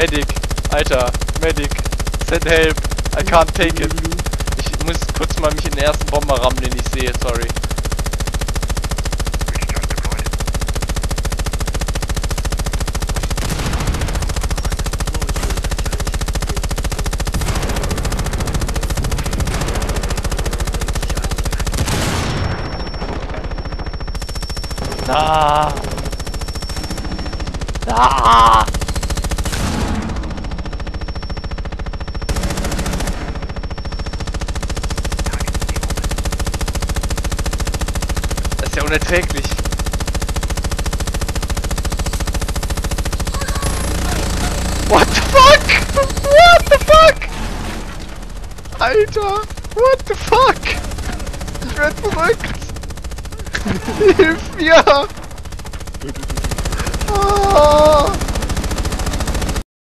Medic. Alter, Medic. Send help. I can't take it. Ich muss kurz mal mich in den ersten Bomber rammen, den ich sehe, sorry. Na. Na. Unerträglich. What the fuck? What the fuck? Alter, what the fuck? Ich werd verrückt. Hilf mir! Ah.